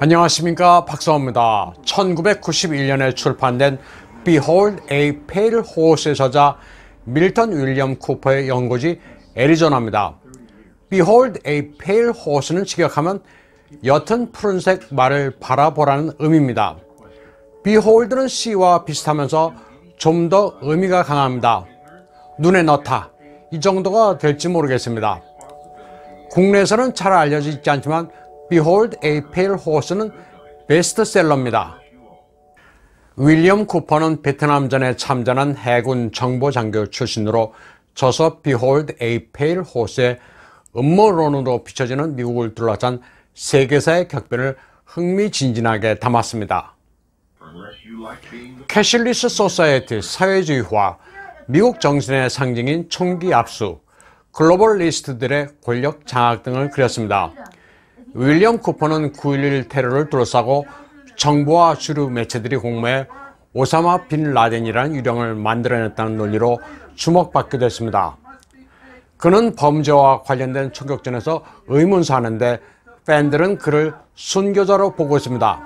안녕하십니까 박사호입니다. 1991년에 출판된 Behold a Pale Horse의 저자 밀턴 윌리엄 쿠퍼의 연고지 애리조나입니다. Behold a Pale Horse는 직역하면 옅은 푸른색 말을 바라보라는 의미입니다. Behold는 C와 비슷하면서 좀 더 의미가 강합니다. 눈에 넣다. 이 정도가 될지 모르겠습니다. 국내에서는 잘 알려져 있지 않지만 Behold a Pale Horse는 베스트셀러입니다. 윌리엄 쿠퍼는 베트남전에 참전한 해군 정보장교 출신으로 저서 Behold a Pale Horse의 음모론으로 비춰지는 미국을 둘러싼 세계사의 격변을 흥미진진하게 담았습니다. cashless society 사회주의화, 미국 정신의 상징인 총기 압수, 글로벌리스트들의 권력 장악 등을 그렸습니다. 윌리엄 쿠퍼는 9.11 테러를 둘러싸고 정부와 주류 매체들이 공모해 오사마 빈 라덴이라는 유령을 만들어냈다는 논리로 주목받게 됐습니다. 그는 범죄와 관련된 총격전에서 의문사하는데 팬들은 그를 순교자로 보고 있습니다.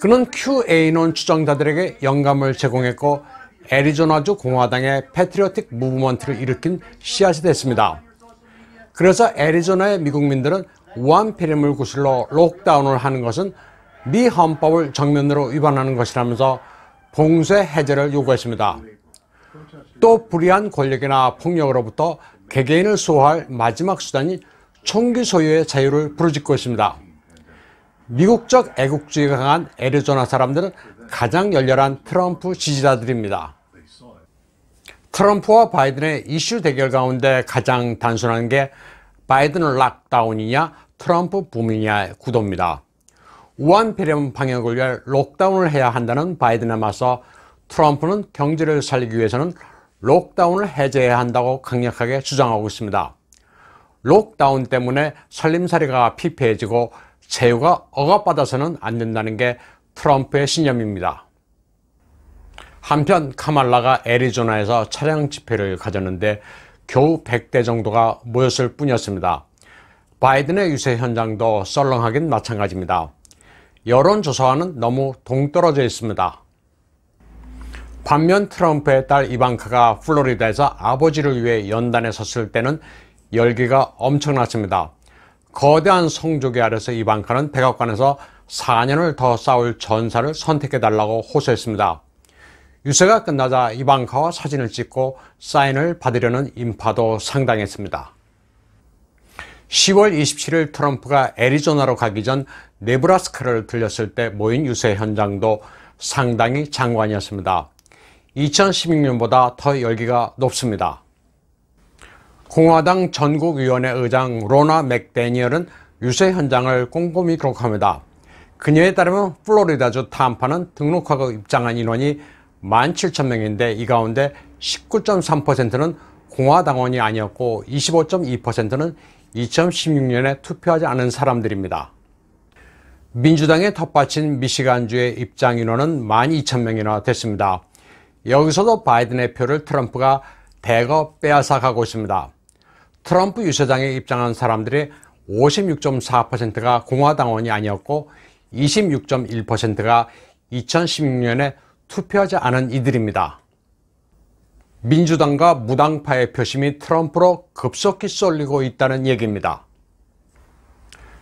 그는 QAnon 추정자들에게 영감을 제공했고 애리조나주 공화당의 패트리오틱 무브먼트를 일으킨 씨앗이 됐습니다. 그래서 애리조나의 미국민들은 우한 폐렴을 구실로 록다운을 하는 것은 미 헌법을 정면으로 위반하는 것이라면서 봉쇄 해제를 요구했습니다. 또 불의한 권력이나 폭력으로부터 개개인을 수호할 마지막 수단인 총기 소유의 자유를 부르짖고 있습니다. 미국적 애국주의가 강한 애리조나 사람들은 가장 열렬한 트럼프 지지자들입니다. 트럼프와 바이든의 이슈 대결 가운데 가장 단순한 게 바이든 락다운이냐 트럼프 붐이냐의 구도입니다. 우한 폐렴 방역을 위해 록다운을 해야 한다는 바이든에 맞서 트럼프는 경제를 살리기 위해서는 록다운을 해제해야 한다고 강력하게 주장하고 있습니다. 록다운 때문에 살림살이가 피폐해지고 제휴가 억압받아서는 안 된다는 게 트럼프의 신념입니다. 한편 카말라가 애리조나에서 차량 집회를 가졌는데 겨우 100대 정도가 모였을 뿐이었습니다. 바이든의 유세 현장도 썰렁하긴 마찬가지입니다. 여론조사와는 너무 동떨어져 있습니다. 반면 트럼프의 딸 이방카가 플로리다에서 아버지를 위해 연단에 섰을 때는 열기가 엄청났습니다. 거대한 성조기 아래서 이방카는 백악관에서 4년을 더 싸울 전사를 선택해달라고 호소했습니다. 유세가 끝나자 이방카와 사진을 찍고 사인을 받으려는 인파도 상당했습니다. 10월 27일 트럼프가 애리조나로 가기 전 네브라스카를 들렸을 때 모인 유세 현장도 상당히 장관이었습니다. 2016년보다 더 열기가 높습니다. 공화당 전국위원회 의장 로나 맥데니얼은 유세 현장을 꼼꼼히 기록합니다. 그녀에 따르면 플로리다주 탐파는 등록하고 입장한 인원이 17,000명인데 이 가운데 19.3%는 공화당원이 아니었고 25.2%는 2016년에 투표하지 않은 사람들입니다. 민주당의 텃밭인 미시간주의 입장 인원은 12,000명이나 됐습니다. 여기서도 바이든의 표를 트럼프가 대거 빼앗아 가고 있습니다. 트럼프 유세장에 입장한 사람들의 56.4%가 공화당원이 아니었고 26.1%가 2016년에 투표하지 않은 이들입니다. 민주당과 무당파의 표심이 트럼프로 급속히 쏠리고 있다는 얘기입니다.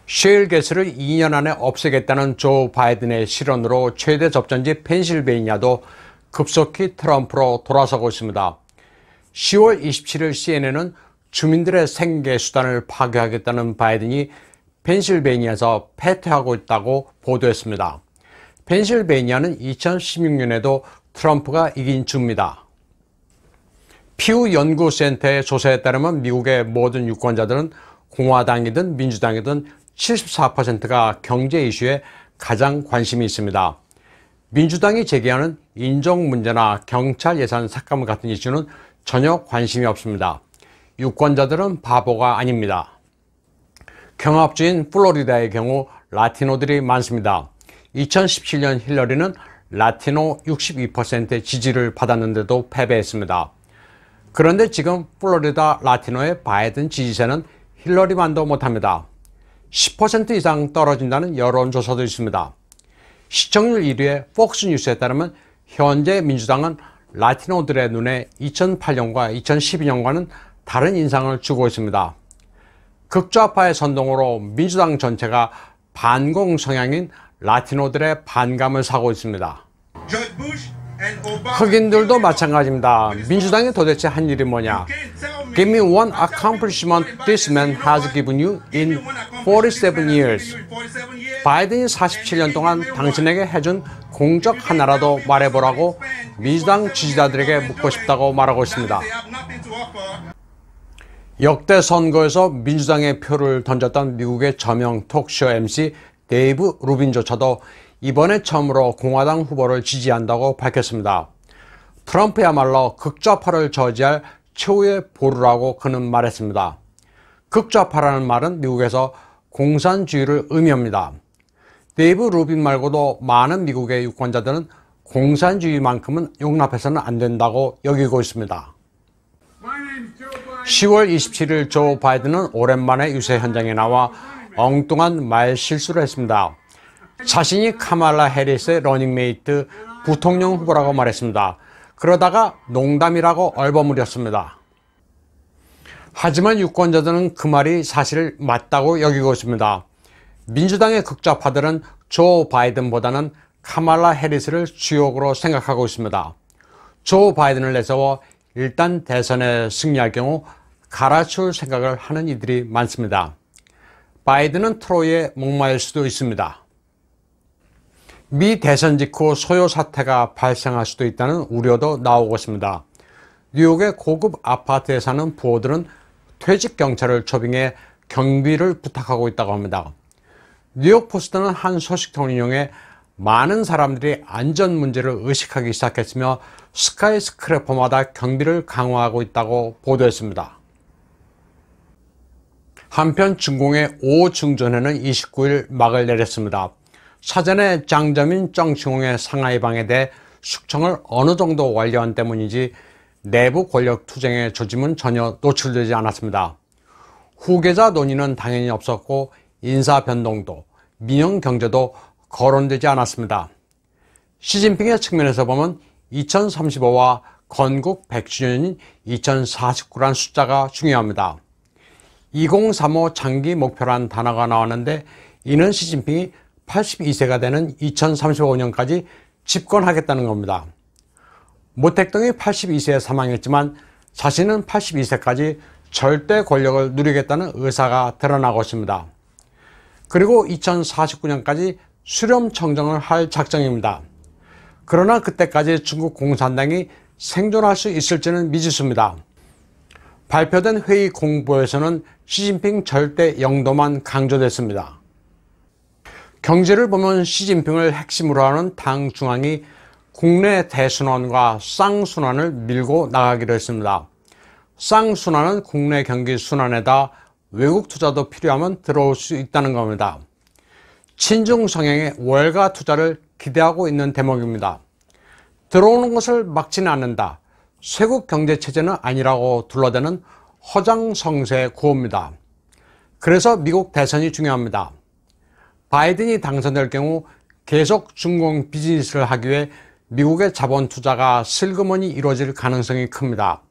셰일 게스를 2년 안에 없애겠다는 조 바이든의 실언으로 최대 접전지 펜실베이니아도 급속히 트럼프로 돌아서고 있습니다. 10월 27일 CNN은 주민들의 생계 수단을 파괴하겠다는 바이든이 펜실베이니아에서 패퇴하고 있다고 보도했습니다. 펜실베이니아는 2016년에도 트럼프가 이긴 주입니다. 피우 연구센터의 조사에 따르면 미국의 모든 유권자들은 공화당이든 민주당이든 74%가 경제 이슈에 가장 관심이 있습니다. 민주당이 제기하는 인종 문제나 경찰 예산 삭감 같은 이슈는 전혀 관심이 없습니다. 유권자들은 바보가 아닙니다. 경합주인 플로리다의 경우 라티노들이 많습니다. 2017년 힐러리는 라티노 62%의 지지를 받았는데도 패배했습니다. 그런데 지금 플로리다 라티노의 바이든 지지세는 힐러리만도 못합니다. 10% 이상 떨어진다는 여론조사도 있습니다. 시청률 1위의 폭스뉴스에 따르면 현재 민주당은 라티노들의 눈에 2008년과 2012년과는 다른 인상을 주고 있습니다. 극좌파의 선동으로 민주당 전체가 반공 성향인 라티노들의 반감을 사고 있습니다. 흑인들도 마찬가지입니다. 민주당이 도대체 한 일이 뭐냐? Give me one accomplishment this man has given you in 47 years. 바이든이 47년 동안 당신에게 해준 공적 하나라도 말해보라고 민주당 지지자들에게 묻고 싶다고 말하고 있습니다. 역대 선거에서 민주당에 표를 던졌던 미국의 저명 톡쇼 MC 데이브 루빈조차도 이번에 처음으로 공화당 후보를 지지한다고 밝혔습니다. 트럼프야말로 극좌파를 저지할 최후의 보루라고 그는 말했습니다. 극좌파라는 말은 미국에서 공산주의를 의미합니다. 데이브 루빈 말고도 많은 미국의 유권자들은 공산주의만큼은 용납해서는 안 된다고 여기고 있습니다. 10월 27일 조 바이든은 오랜만에 유세 현장에 나와 엉뚱한 말 실수를 했습니다. 자신이 카말라 해리스의 러닝메이트 부통령 후보라고 말했습니다. 그러다가 농담이라고 얼버무렸습니다. 하지만 유권자들은 그 말이 사실 맞다고 여기고 있습니다. 민주당의 극좌파들은 조 바이든보다는 카말라 해리스를 주역으로 생각하고 있습니다. 조 바이든을 내세워 일단 대선에 승리할 경우 갈아치울 생각을 하는 이들이 많습니다. 바이든은 트로이에 목마일 수도 있습니다. 미 대선 직후 소요 사태가 발생할 수도 있다는 우려도 나오고 있습니다. 뉴욕의 고급 아파트에 사는 부호들은 퇴직 경찰을 초빙해 경비를 부탁하고 있다고 합니다. 뉴욕 포스트는 한 소식통을 인용해 많은 사람들이 안전 문제를 의식하기 시작했으며 스카이스크래퍼마다 경비를 강화하고 있다고 보도했습니다. 한편 중공의 오중전에는 29일 막을 내렸습니다. 사전에 장점인 정칭홍의 상하이 방에 대해 숙청을 어느 정도 완료한 때문인지 내부 권력 투쟁의 조짐은 전혀 노출되지 않았습니다. 후계자 논의는 당연히 없었고 인사 변동도 민영 경제도 거론되지 않았습니다. 시진핑의 측면에서 보면 2035와 건국 100주년인 2049란 숫자가 중요합니다. 2035 장기 목표란 단어가 나왔는데 이는 시진핑이 82세가 되는 2035년까지 집권하겠다는 겁니다. 모택동이 82세에 사망했지만 자신은 82세까지 절대 권력을 누리겠다는 의사가 드러나고 있습니다. 그리고 2049년까지 수렴 청정을 할 작정입니다. 그러나 그때까지 중국 공산당이 생존할 수 있을지는 미지수입니다. 발표된 회의 공보에서는 시진핑 절대 영도만 강조됐습니다. 경제를 보면 시진핑을 핵심으로 하는 당 중앙이 국내 대순환과 쌍순환을 밀고 나가기로 했습니다. 쌍순환은 국내 경기 순환에다 외국 투자도 필요하면 들어올 수 있다는 겁니다. 친중 성향의 월가 투자를 기대하고 있는 대목입니다. 들어오는 것을 막지는 않는다. 쇄국 경제 체제는 아니라고 둘러대는 허장성세 구호입니다. 그래서 미국 대선이 중요합니다. 바이든이 당선될 경우 계속 중공 비즈니스를 하기 위해 미국의 자본 투자가 슬그머니 이루어질 가능성이 큽니다.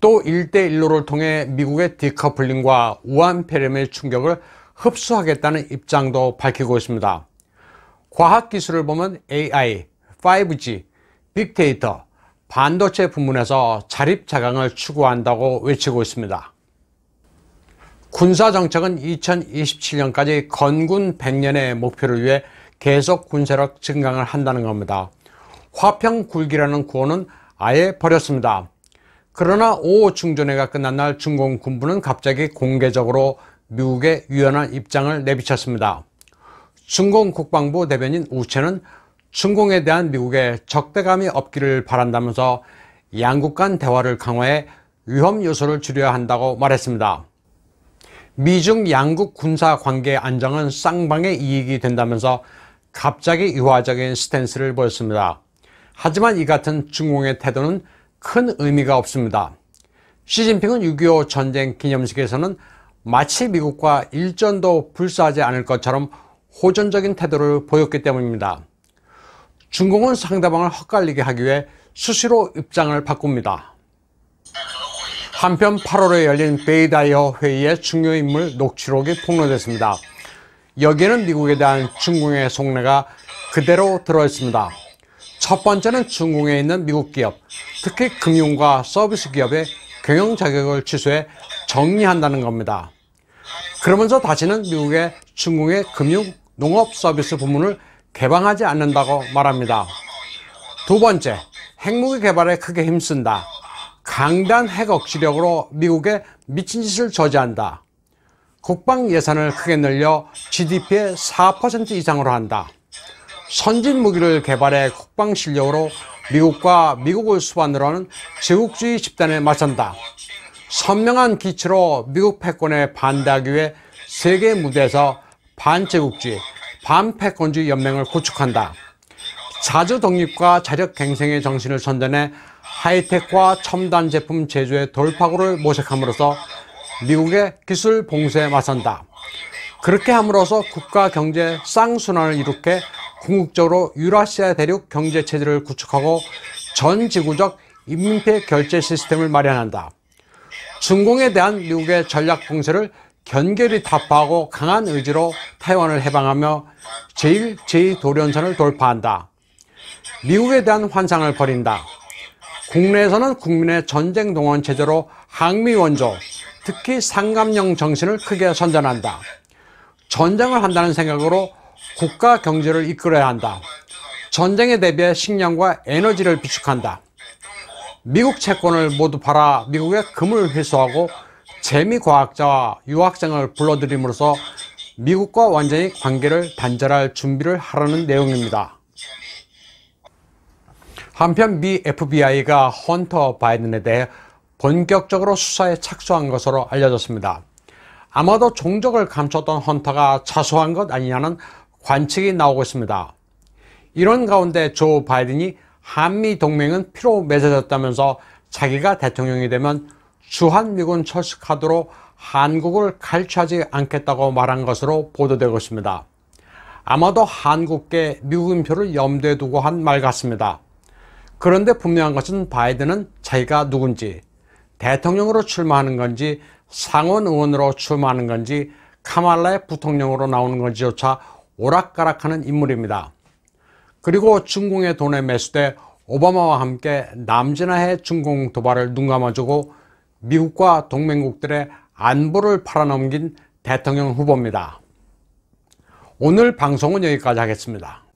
또 1대1로를 통해 미국의 디커플링과 우한폐렴의 충격을 흡수하겠다는 입장도 밝히고 있습니다. 과학기술을 보면 AI, 5G, 빅데이터, 반도체 부문에서 자립자강을 추구한다고 외치고 있습니다. 군사정책은 2027년까지 건군 100년의 목표를 위해 계속 군사력 증강을 한다는 겁니다. 화평 굴기라는 구호는 아예 버렸습니다. 그러나 5호 중전회가 끝난 날 중공 군부는 갑자기 공개적으로 미국의 유연한 입장을 내비쳤습니다. 중공 국방부 대변인 우체는 중공에 대한 미국의 적대감이 없기를 바란다면서 양국 간 대화를 강화해 위험 요소를 줄여야 한다고 말했습니다. 미중 양국 군사 관계 안정은 쌍방의 이익이 된다면서 갑자기 유화적인 스탠스를 보였습니다. 하지만 이 같은 중공의 태도는 큰 의미가 없습니다. 시진핑은 6.25 전쟁 기념식에서는 마치 미국과 일전도 불사하지 않을 것처럼 호전적인 태도를 보였기 때문입니다. 중공은 상대방을 헛갈리게 하기 위해 수시로 입장을 바꿉니다. 한편 8월에 열린 베이다이어 회의의 중요 인물 녹취록이 폭로됐습니다. 여기에는 미국에 대한 중공의 속내가 그대로 들어있습니다. 첫 번째는 중공에 있는 미국 기업, 특히 금융과 서비스 기업의 경영 자격을 취소해 정리한다는 겁니다. 그러면서 다시는 미국의 중공의 금융, 농업 서비스 부문을 개방하지 않는다고 말합니다. 두 번째, 핵무기 개발에 크게 힘쓴다. 강단 핵 억지력으로 미국에 미친 짓을 저지한다. 국방 예산을 크게 늘려 GDP의 4% 이상으로 한다. 선진 무기를 개발해 국방 실력으로 미국과 미국을 수반으로 하는 제국주의 집단에 맞선다. 선명한 기치로 미국 패권에 반대하기 위해 세계 무대에서 반제국주의, 반패권주의 연맹을 구축한다. 자주 독립과 자력 갱생의 정신을 선전해 하이텍과 첨단 제품 제조의 돌파구를 모색함으로써 미국의 기술 봉쇄에 맞선다. 그렇게 함으로써 국가 경제 쌍순환을 이룩해 궁극적으로 유라시아 대륙 경제 체제를 구축하고 전 지구적 인민폐 결제 시스템을 마련한다. 중공에 대한 미국의 전략 봉쇄를 견결히 타파하고 강한 의지로 타이완을 해방하며 제1, 제2 도련선을 돌파한다. 미국에 대한 환상을 버린다. 국내에서는 국민의 전쟁 동원 체제로 항미 원조, 특히 상감령 정신을 크게 선전한다. 전쟁을 한다는 생각으로 국가 경제를 이끌어야 한다. 전쟁에 대비해 식량과 에너지를 비축한다. 미국 채권을 모두 팔아 미국의 금을 회수하고 재미과학자와 유학생을 불러들임으로써 미국과 완전히 관계를 단절할 준비를 하라는 내용입니다. 한편 미 FBI가 헌터 바이든에 대해 본격적으로 수사에 착수한 것으로 알려졌습니다. 아마도 종족을 감췄던 헌터가 자수한 것 아니냐는 관측이 나오고 있습니다. 이런 가운데 조 바이든이 한미 동맹은 피로 맺어졌다면서 자기가 대통령이 되면 주한미군 철수 카드로 한국을 갈취하지 않겠다고 말한 것으로 보도되고 있습니다. 아마도 한국계 미국인표를 염두에 두고 한 말 같습니다. 그런데 분명한 것은 바이든은 자기가 누군지, 대통령으로 출마하는 건지, 상원 의원으로 출마하는 건지, 카말라의 부통령으로 나오는 건지조차 오락가락하는 인물입니다. 그리고 중공의 돈에 매수돼 오바마와 함께 남진아해 중공 도발을 눈감아주고 미국과 동맹국들의 안보를 팔아넘긴 대통령 후보입니다. 오늘 방송은 여기까지 하겠습니다.